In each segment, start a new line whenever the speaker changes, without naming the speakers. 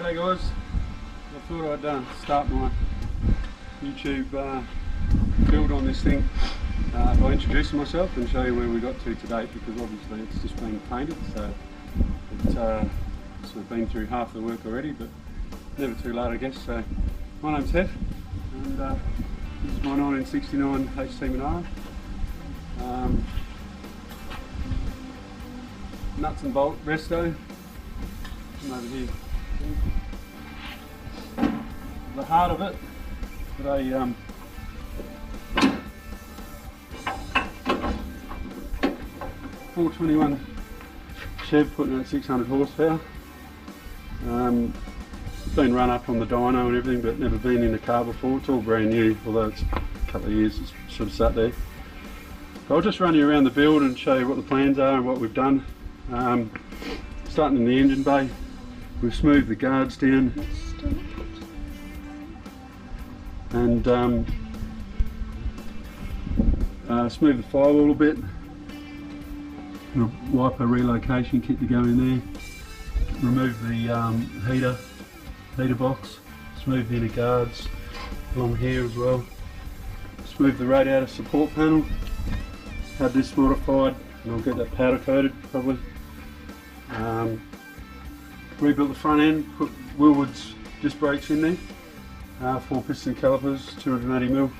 G'day guys, I thought I'd uh, start my YouTube uh, build on this thing. Uh, by introducing myself and show you where we got to today because obviously it's just been painted so it's uh, sort of been through half the work already but never too late I guess. So my name's Hef and uh, this is my 1969 HT Monaro um, nuts and bolt resto. Come over here the heart of it but a um, four twenty one Chev putting out six hundred horsepower. Um, been run up on the dyno and everything, but never been in a car before. It's all brand new, although it's a couple of years it's sort of sat there. So I'll just run you around the build and show you what the plans are and what we've done. Um, starting in the engine bay, we've smoothed the guards down and um, uh, smooth the firewall a little bit. Wiper relocation kit to go in there. Remove the um, heater, heater box, smooth the inner guards along here as well. Smooth the radiator support panel. Have this modified and I'll get that powder coated probably. Um, rebuilt the front end, put Wilwood's disc brakes in there. Uh, four piston calipers, 280 mil.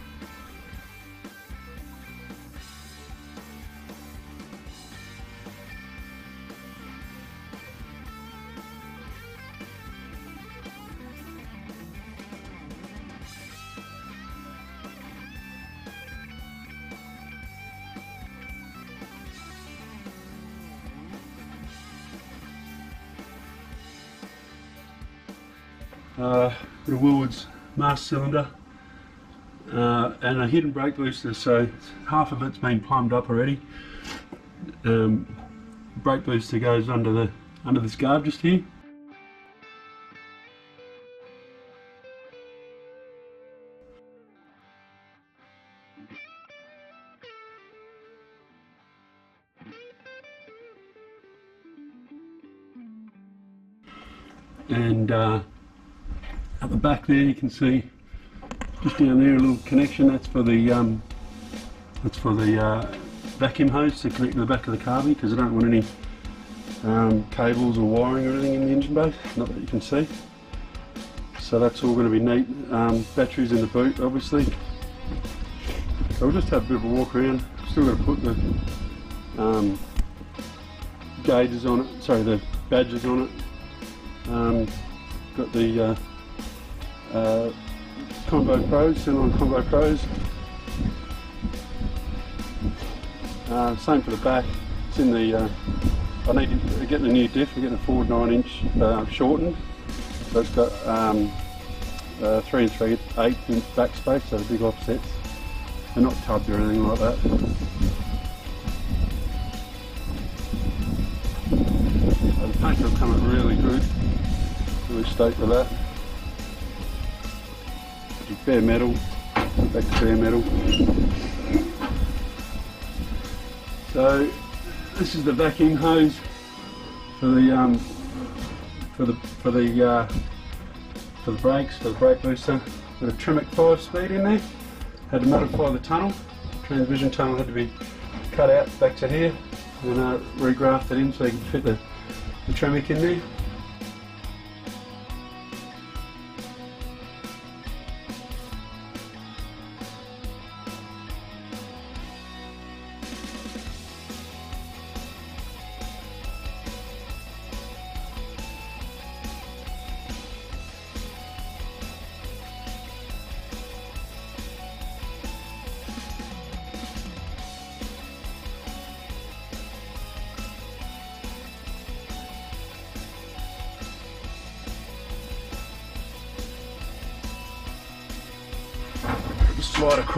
Uh, got a Master cylinder uh, and a hidden brake booster. So half of it's been plumbed up already. Um, brake booster goes under the under this guard just here there you can see just down there a little connection. That's for the um, that's for the uh, vacuum hose to connect to the back of the carby because I don't want any um, cables or wiring or anything in the engine bay not that you can see. So that's all going to be neat. Um, batteries in the boot obviously. So we'll just have a bit of a walk around. Still got to put the um, gauges on it sorry the badges on it. Um, got the uh, uh, Convo Pros, on Convo Pros. Uh, same for the back. It's in the. Uh, I need to get the new diff. I'm getting a Ford nine inch uh, shortened, so it's got um, uh, three and three eight inch back space, so big offsets. They're not tubbed or anything like that. The paint will come out really good. Really stoked with that bare metal, back to bare metal. So this is the vacuum hose for the um, for the for the uh, for the brakes for the brake booster. Got a Tremec 5 speed in there. Had to modify the tunnel. Transmission tunnel had to be cut out back to here and uh, regrafted in so you can fit the, the Tremec in there.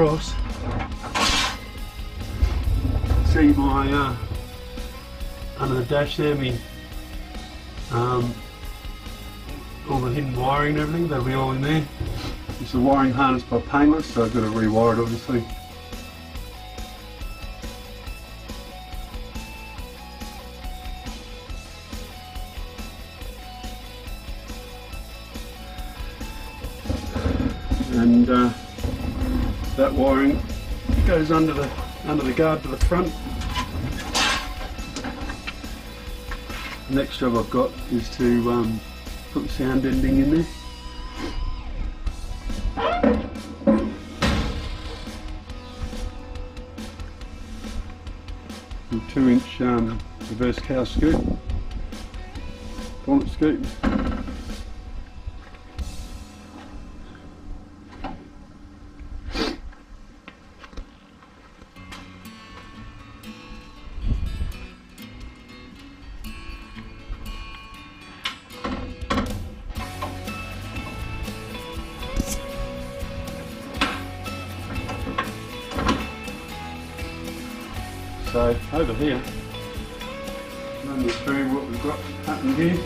Across. See my uh, under the dash there, me um, all the hidden wiring and everything. They'll be all in there. It's a wiring harness by Painless, so I've got to rewire it obviously. Wiring goes under the under the guard to the front. The next job I've got is to um, put the sound ending in there. Two inch um, reverse cow scoop, bonnet scoop. So over here, run you through what we've got happening here.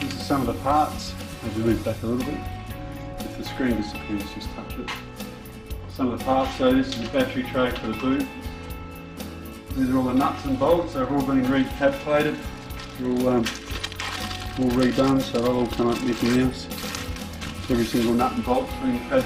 These are some of the parts. As we move back a little bit, if the screen disappears, just touch it. Some of the parts. So this is the battery tray for the boot. These are all the nuts and bolts. They've all been recad plated. They're all, um, all redone, so they'll all come up Mickey else. Every single nut and bolt's been pad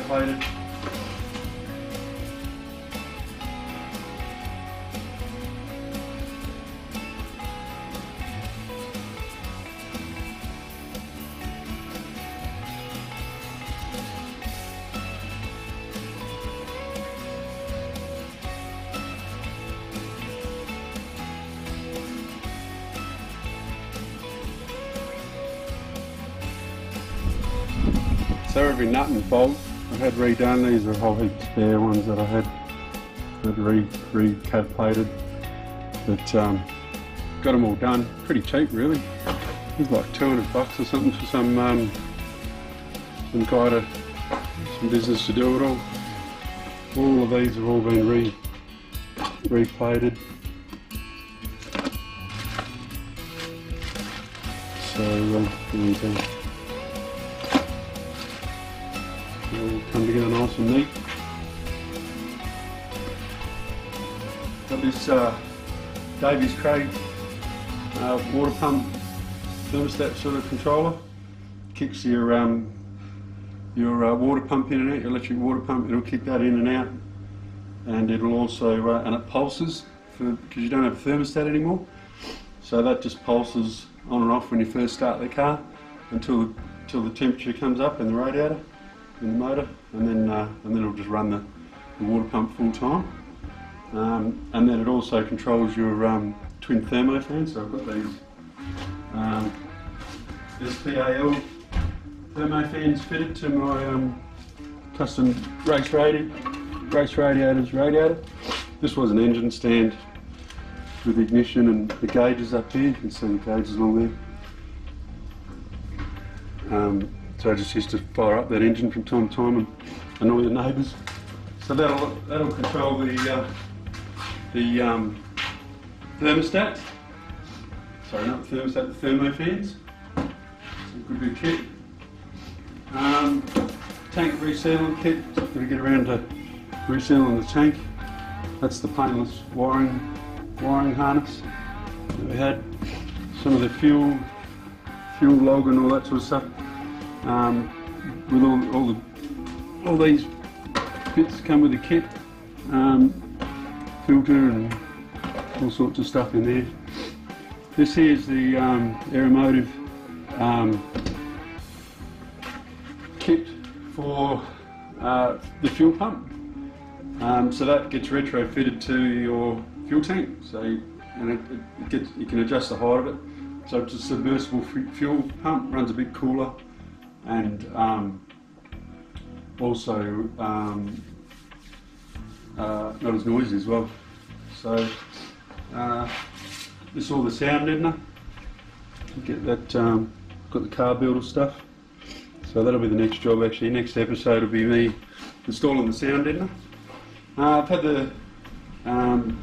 So every nut and bolt I've had redone. These are a whole heap spare ones that I had that re re cad plated. But um, got them all done. Pretty cheap really. It was like 200 bucks or something for some um, some guy to some business to do it all. All of these have all been re replated. So we go. It'll come together nice and neat. Got this uh, Davies Craig uh, water pump thermostat sort of controller. Kicks your um, your uh, water pump in and out, your electric water pump. It'll kick that in and out, and it'll also uh, and it pulses because you don't have a thermostat anymore. So that just pulses on and off when you first start the car until until the temperature comes up in the radiator in the motor, and then uh, and then it'll just run the, the water pump full time. Um, and then it also controls your um, twin thermo fans. So I've got these um, SPAL thermo fans fitted to my um, custom race radi race radiators radiator. This was an engine stand with ignition and the gauges up here. You can see the gauges along there. So I just used to fire up that engine from time to time and annoy the neighbours. So that'll that'll control the uh, the um, thermostat. Sorry, not the thermostat, the thermo fans. Some good big kit. Um, tank resealing kit. Got to get around to resealing the tank. That's the painless wiring wiring harness that we had. Some of the fuel fuel log and all that sort of stuff um, with all, all the all these bits come with a kit, um, filter and all sorts of stuff in there. This here is the um, Aeromotive um, kit for uh, the fuel pump. Um, so that gets retrofitted to your fuel tank. So and it, it gets, you can adjust the height of it. So it's a submersible fuel pump, runs a bit cooler and um, also um, uh, not as noisy as well. So uh, this is all the sound deadener. Get that, um, got the car builder stuff. So that'll be the next job actually. Next episode will be me installing the sound deadener. Uh, I've had the um,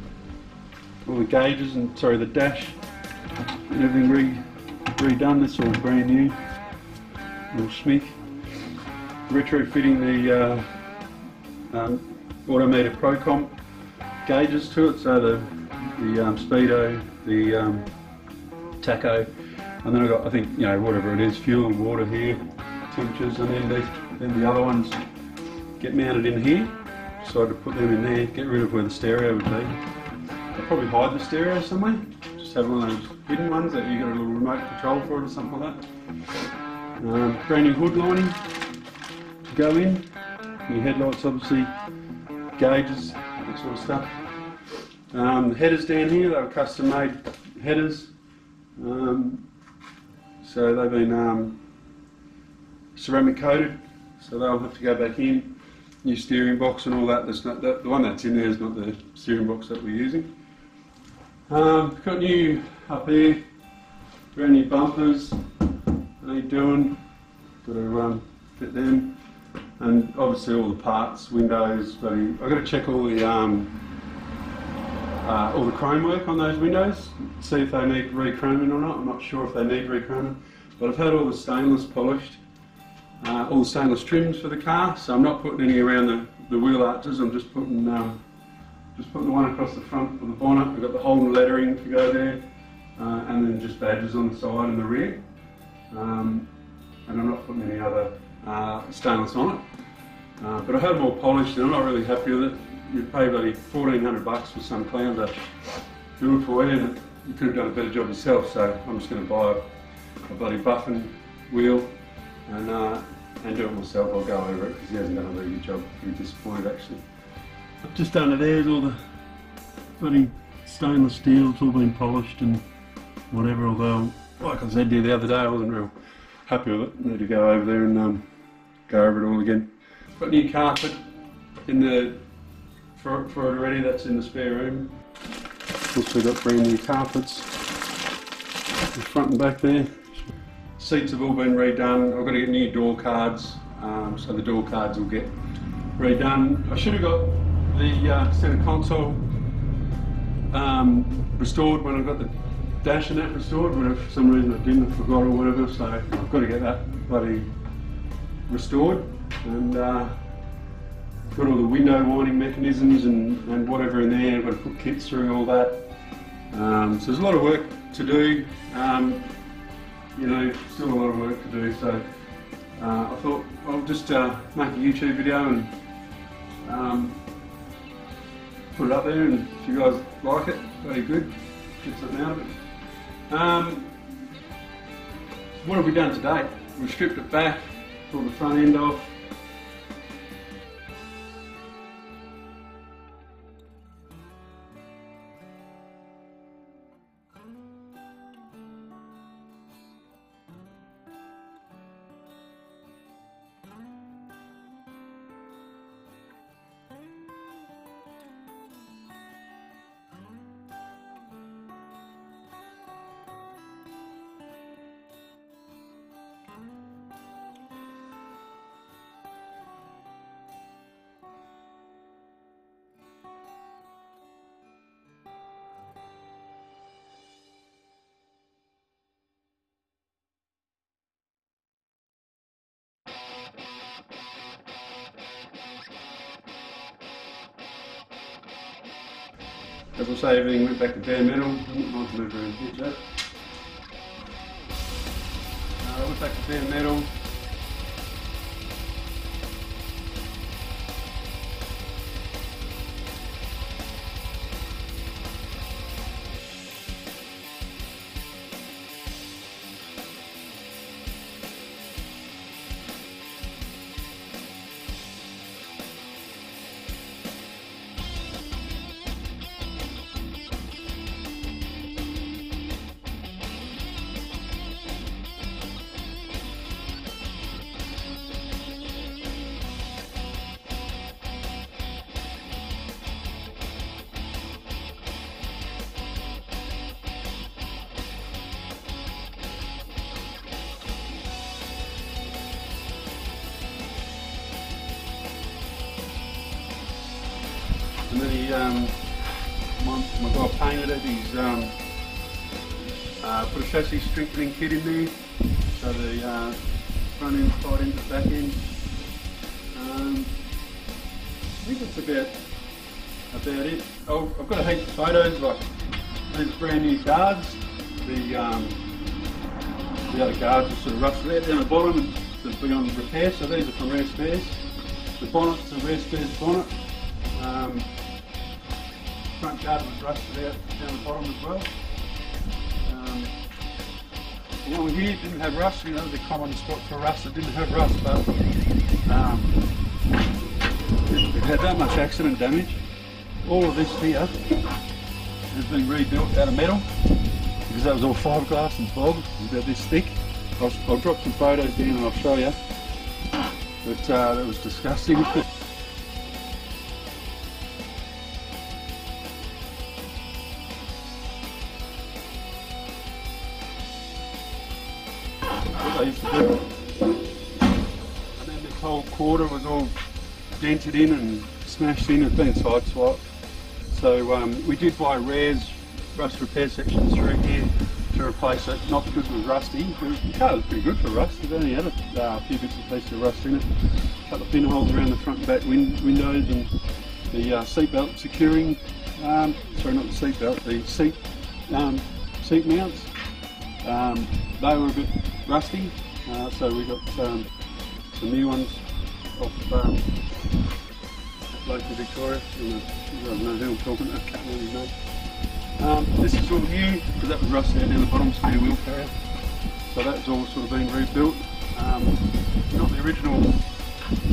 all the gauges and sorry the dash and everything re redone. This all brand new. Will Smith. Retrofitting the uh, um, Auto Meter Procomp gauges to it, so the the um, speedo, the um, tacho, and then I've got I think you know whatever it is, fuel and water here, temperatures, and then the, then the other ones get mounted in here. Decided to put them in there, get rid of where the stereo would be. I'll probably hide the stereo somewhere. Just have one of those hidden ones that you got a little remote control for it or something like that. Um, brand new hood lining to go in. New headlights obviously, gauges, that sort of stuff. Um, the headers down here, they were custom made headers. Um, so they've been um, ceramic coated, so they'll have to go back in. New steering box and all that. There's not, the, the one that's in there is not the steering box that we're using. Um, got new up here, brand new bumpers. They doing. Got to um, fit them, and obviously all the parts, windows. But I've got to check all the um, uh, all the chrome work on those windows, see if they need re-chroming or not. I'm not sure if they need re-chroming, but I've had all the stainless polished, uh, all the stainless trims for the car, so I'm not putting any around the, the wheel arches. I'm just putting um, just putting the one across the front of the bonnet. We've got the whole lettering to go there, uh, and then just badges on the side and the rear. Um, and I'm not putting any other uh, stainless on it. Uh, but I had them all polished and I'm not really happy with it you pay bloody 1400 bucks for some clown to do it for you and you could have done a better job yourself so I'm just going to buy a, a bloody buffing wheel and uh, and do it myself. I'll go over it because he hasn't done a very good job. I'm disappointed actually. I've Just under there is all the bloody stainless steel, it's all been polished and whatever, although like I said to you the other day I wasn't real happy with it. Need to go over there and um, go over it all again. Got new carpet in the for, for it already, that's in the spare room. Also got brand new carpets, front and back there. Seats have all been redone. I've got to get new door cards, um, so the door cards will get redone. I should have got the uh, centre console um, restored when I got the dash and that restored, but for some reason I didn't, I forgot or whatever, so I've got to get that bloody restored. And uh, got all the window winding mechanisms and, and whatever in there. I've got to put kits through all that. Um, so there's a lot of work to do. Um, you know, still a lot of work to do. So uh, I thought I'll just uh, make a YouTube video and um, put it up there. And if you guys like it, very good. Get something out of it. Um, what have we done today? We've stripped it back, pulled the front end off, As I say, everything went back to bare metal. Didn't want to move around here, Jack. Uh, went back to bare metal. He, um, my, my guy painted it, he's um, uh, put a chassis strengthening kit in there, so the uh, front end tied into the back end. Um, I think that's about, about it. Oh, I've got a heap of photos, like these brand new guards, the, um, the other guards are sort of rusted out down the bottom, and on repair. So these are from Rare Spares. The bonnet's a Rare Spares bonnet. Um, out down the bottom as well. Um, here didn't have rust, you know, the common spot for rust, it didn't have rust, but um, it, had that much accident damage. All of this here has been rebuilt out of metal because that was all fiberglass and bog, it about this thick. I'll, I'll drop some photos down and I'll show you. But uh, that was disgusting. dented in and smashed in, it's been side swap. So um, we did buy Rares rust repair sections through here to replace it, not because it was rusty, the car was pretty good for rust, it only had a uh, few bits and pieces of rust in it. Cut the pinholes around the front and back win windows and the uh, seat belt securing, um, sorry not the seat belt, the seat, um, seat mounts. Um, they were a bit rusty, uh, so we got um, some new ones off um, local Victoria. Don't know who I'm talking I can't remember his name. Um, this is all new because that was rusted down the bottom spare wheel carrier. So that's all sort of been rebuilt. Um, not the original,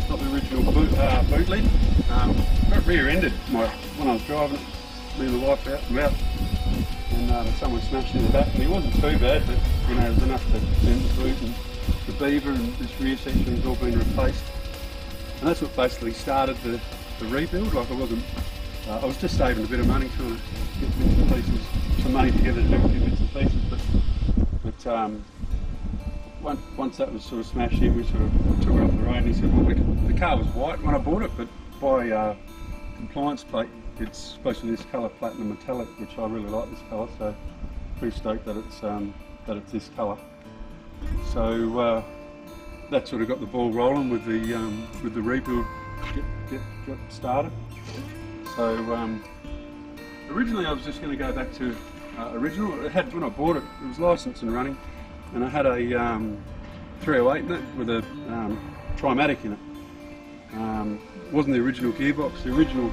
not the original boot, uh, boot lid. Um, got rear-ended my, when I was driving it, me and the wife out and out, and uh, someone smashed in the back. And it wasn't too bad, but you know, it was enough to send the boot and the beaver and this rear section has all been replaced. And that's what basically started the, the rebuild. Like I wasn't, uh, I was just saving a bit of money trying to get bits and pieces, some money together to do a few bits and pieces. But, but um, once, once that was sort of smashed in, we sort of took it off the road and he said, well, we the car was white when I bought it, but by uh, compliance plate, it's supposed to be this colour, platinum metallic, which I really like this colour, so pretty stoked that it's, um, that it's this colour. So uh, that sort of got the ball rolling with the um, with the rebuild get, get, get started. So um, originally I was just going to go back to uh, original. It had when I bought it, it was licensed and running, and I had a um, 308 in it with a um, Trimatic in it. Um, wasn't the original gearbox. The original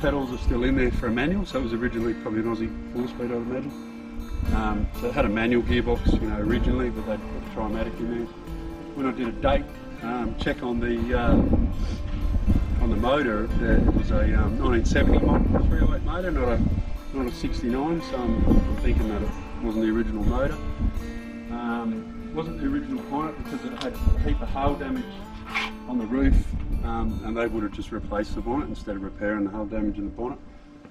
pedals are still in there for a manual, so it was originally probably an Aussie four-speed, I'd imagine. Um, so it had a manual gearbox, you know, originally, but they'd put a Trimatic in there. When I did a date um, check on the uh, on the motor, uh, it was a um, 1970 model 308 motor, not a not a 69. So I'm, I'm thinking that it wasn't the original motor. Um, wasn't the original bonnet because it had a heap of hail damage on the roof, um, and they would have just replaced the bonnet instead of repairing the hail damage in the bonnet.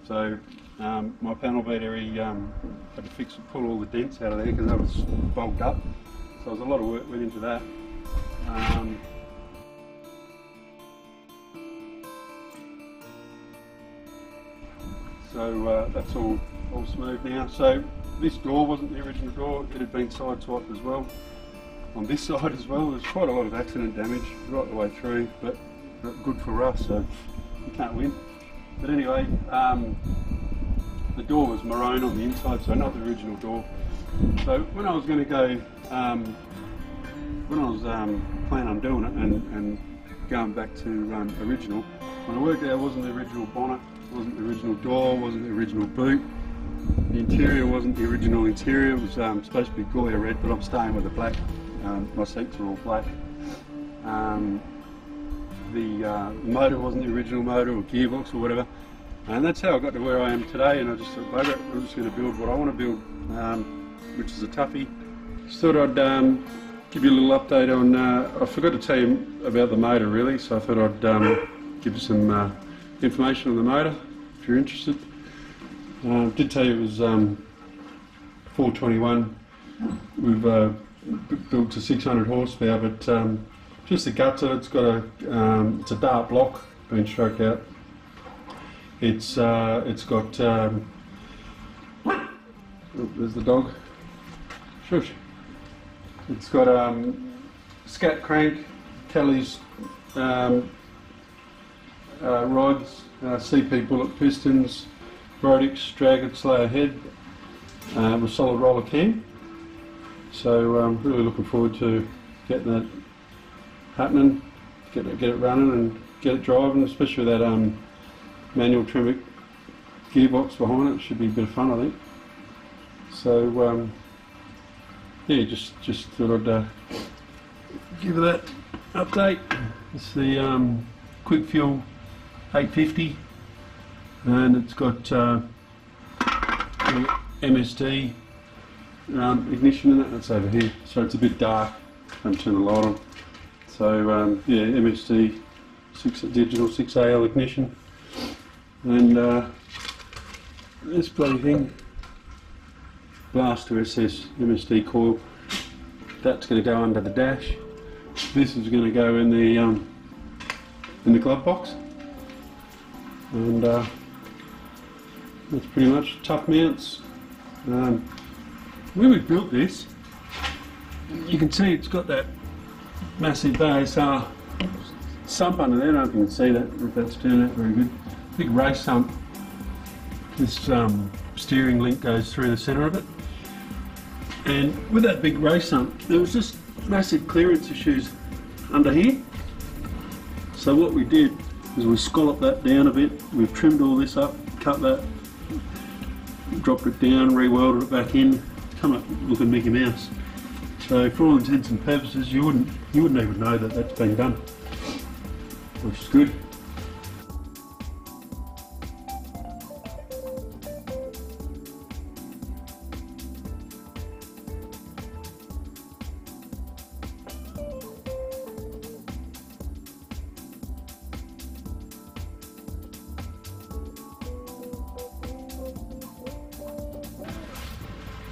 So um, my panel beater, he um, had to fix pull all the dents out of there because that was bogged up. So there was a lot of work went into that. Um, so uh, that's all all smooth now. So this door wasn't the original door; it had been side swapped as well. On this side as well, there's quite a lot of accident damage right the way through, but good for us, so you can't win. But anyway, um, the door was maroon on the inside, so not the original door. So when I was going to go, um, when I was um, planning on doing it and, and going back to um, original, when I worked out it wasn't the original bonnet, wasn't the original door, wasn't the original boot. The interior wasn't the original interior, it was um, supposed to be Goya red, but I'm staying with the black. Um, my seats are all black. Um, the uh, motor wasn't the original motor or gearbox or whatever. And that's how I got to where I am today. And I just thought, I'm just going to build what I want to build, um, which is a toughie. Just thought I'd um, give you a little update on. Uh, I forgot to tell you about the motor really, so I thought I'd um, give you some uh, information on the motor if you're interested. Uh, did tell you it was um, 421. We've uh, built to 600 horsepower, but um, just the guts of it. It's got a um, it's a dart block been struck out. It's uh, it's got um, oh, there's the dog. Shush. It's got um, scat crank, Callies um, uh, rods, uh, CP bullet pistons, Brodix Dragon Slayer head uh, with solid roller cam. So um, really looking forward to getting that happening, get it, get it running and get it driving, especially with that um, manual Tremec gearbox behind it. Should be a bit of fun, I think. So um, yeah, just just thought I'd uh, give that update. It's the um, Quick Fuel 850, and it's got uh, MSD um, ignition in it. That's over here, so it's a bit dark. I'm turn the light on. So um, yeah, MSD six digital 6AL ignition, and uh, this bloody thing blaster SS MSD coil. That's going to go under the dash. This is going to go in the um, in the glove box, and uh, that's pretty much tough mounts. Um, when we built this, you can see it's got that massive ASR sump under there. I don't know if you can see that, if that's turned out very good. Big race sump. This um, steering link goes through the centre of it. And with that big race sump, there was just massive clearance issues under here. So what we did is we scalloped that down a bit. We've trimmed all this up, cut that, dropped it down, re-welded it back in, come up looking Mickey Mouse. So for all intents and purposes, you wouldn't you wouldn't even know that that's been done, which is good.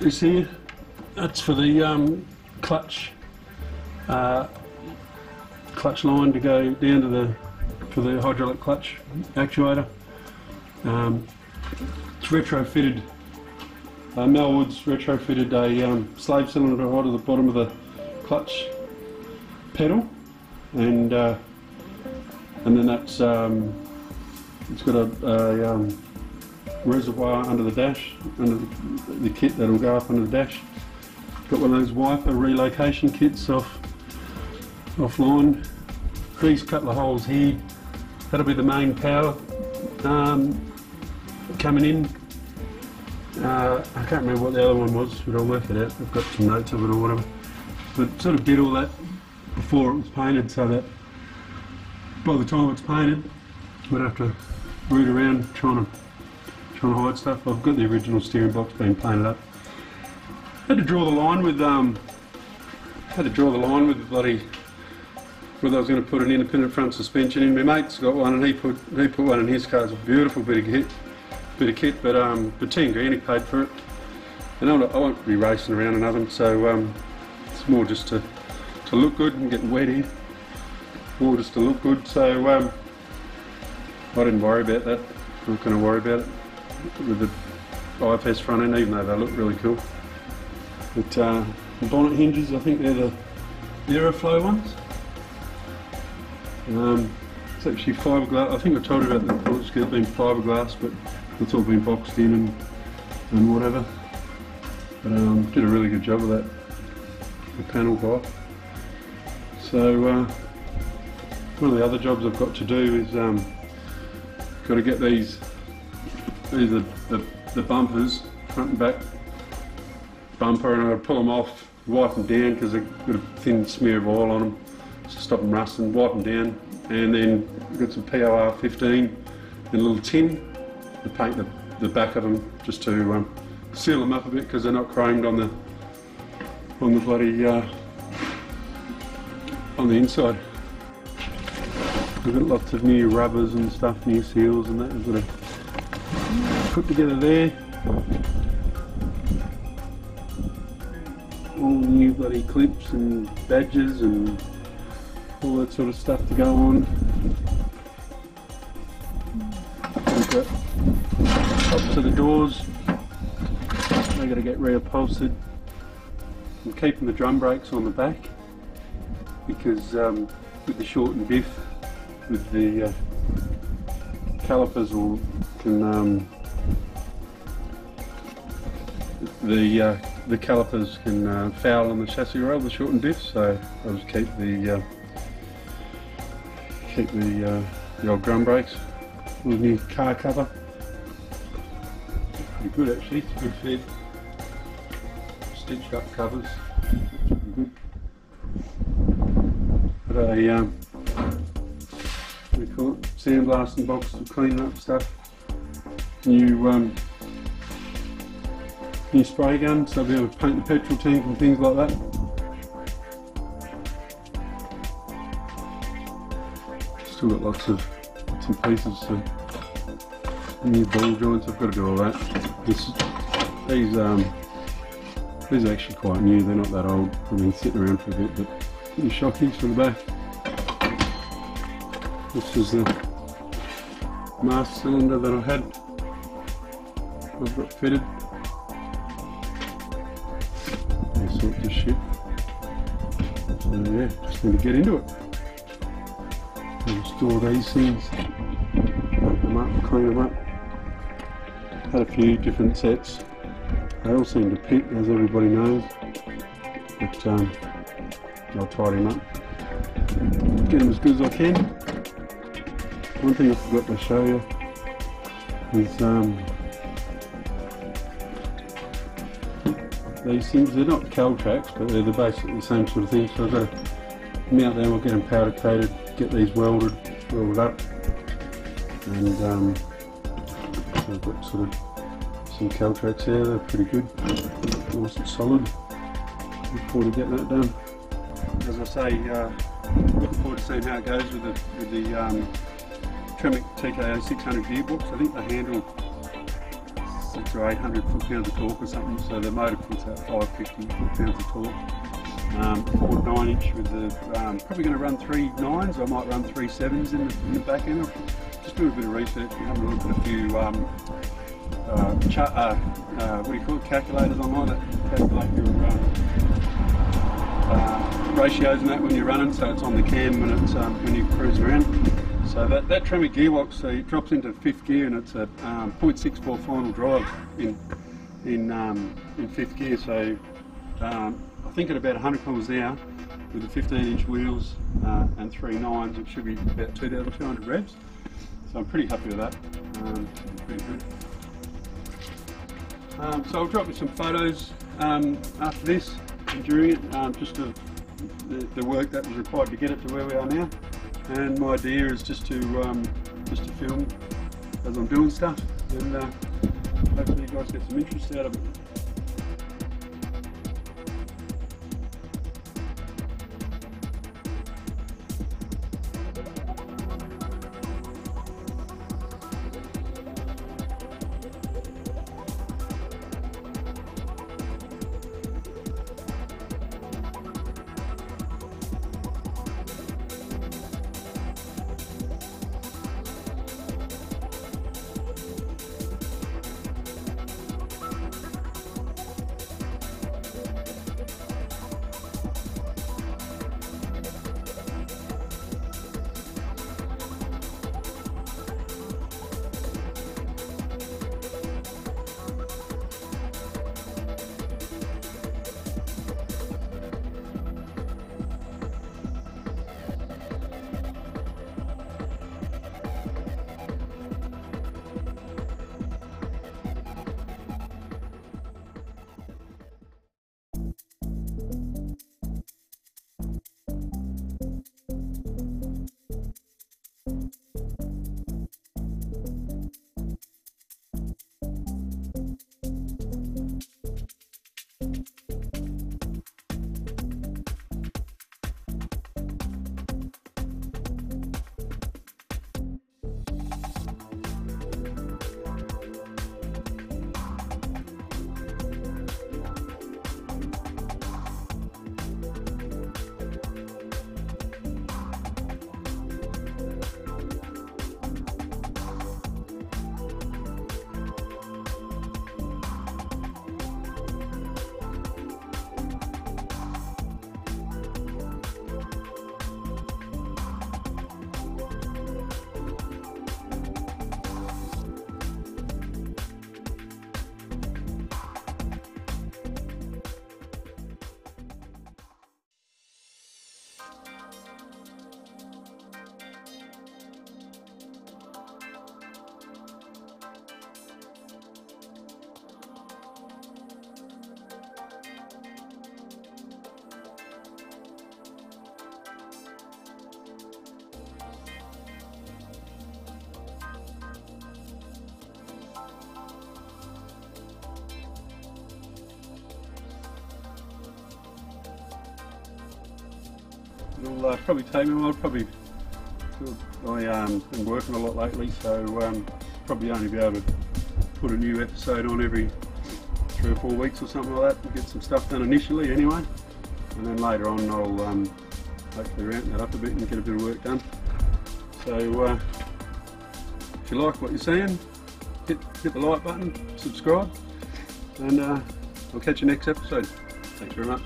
This here, that's for the um, clutch uh, clutch line to go down to the for the hydraulic clutch actuator. Um, it's retrofitted. Uh, Wilwood's retrofitted a um, slave cylinder right at the bottom of the clutch pedal, and uh, and then that's um, it's got a, a um, reservoir under the dash, under the, the kit that'll go up under the dash. Got one of those wiper relocation kits off offline. These couple of holes here, that'll be the main power um, coming in. Uh, I can't remember what the other one was, but I'll work it out. I've got some notes of it or whatever. But sort of did all that before it was painted so that by the time it's painted, we'd have to root around trying to trying to hide stuff. I've got the original steering box being painted up. Had to draw the line with um, had to draw the line with the bloody whether I was going to put an independent front suspension in. My mate's got one, and he put he put one in his car. It's a beautiful bit of kit, bit of kit, but um, the ten grand he paid for it, and I'm not, I won't be racing around another. So um, it's more just to to look good and getting wet here, more just to look good. So um, I didn't worry about that. I'm not going to worry about it with the IFS front end, even though they look really cool. But uh, the bonnet hinges, I think they're the Aeroflow ones. Um, it's actually fiberglass. I think I told you about the bullets being fiberglass, but it's all been boxed in and, and whatever. But um, did a really good job of that, the panel guy. So uh, one of the other jobs I've got to do is um, got to get these are the, the bumpers, front and back bumper, and going to pull them off, wipe them down because they've got a thin smear of oil on them to stop them rusting, wipe them down, and then got some POR 15 in a little tin to paint the, the back of them just to um, seal them up a bit because they're not chromed on the on the bloody uh, on the inside. We've got lots of new rubbers and stuff, new seals and that. Got to put together there. All new bloody clips and badges and all that sort of stuff to go on. We've got tops of the doors. They got to get reupholstered. I'm keeping the drum brakes on the back because um, with the shortened diff, with the uh, calipers will can um, the uh, the calipers can uh, foul on the chassis rail, the shortened diff, so I'll just keep the uh, keep the, uh, the old drum brakes. Little new car cover. Pretty good actually, it's good fit. Stitched up covers. Got a um, what call it? Sandblasting box to clean up stuff. New um, new spray gun, so I'll be able to paint the petrol tank and things like that. Still got lots of bits and pieces, so new ball joints, I've got to do all that. This, these um, these are actually quite new, they're not that old, I've been sitting around for a bit, but new shockies for the back. This is the mask cylinder that I had, I've got fitted. Need to get into it. Install these things, open them up, clean them up. Had a few different sets. They all seem to pit, as everybody knows. But um, I'll tidy them up. Get them as good as I can. One thing I forgot to show you is um, these things. They're not CalTracs, but they're the basically the same sort of thing. So I've got to mount them, I'll get them powder coated, get these welded, welded up. And um, I've got sort of some CalTracs there, they're pretty good. Nice and solid. Look forward to getting that done. As I say, uh, looking forward to seeing how it goes with the, with the um, Tremec TKO 600 gearbox. I think they handle six or 800 foot-pounds of torque or something, so the motor puts out 550 foot-pounds of torque. Um, Ford 9 inch with the, um, probably going to run three nines, I might run three sevens in the, in the back end. Just doing a bit of research, we haven't looked at a few um, uh, uh, uh, what do you call it, calculators online that calculate your um, uh, ratios and that when you're running, so it's on the cam when it's um, when you cruise around. So that, that Tremec gearbox, so it drops into fifth gear and it's a um, 0.64 final drive in in um, in fifth gear. So um, I think at about 100 kilometres an hour with the 15 inch wheels uh, and three nines, it should be about 2,200 revs. So I'm pretty happy with that. Um, pretty good. Um, so I'll drop you some photos um, after this and during it, um, just of the, the work that was required to get it to where we are now. And my idea is just to um, just to film as I'm doing stuff, and uh, hopefully you guys get some interest out of it. It'll uh, probably take me a while. Probably I um, been working a lot lately, so um, probably only be able to put a new episode on every three or four weeks or something like that. Get some stuff done initially, anyway, and then later on I'll um, hopefully ramp that up a bit and get a bit of work done. So uh, if you like what you're seeing, hit hit the like button, subscribe, and uh, I'll catch you next episode. Thanks very much.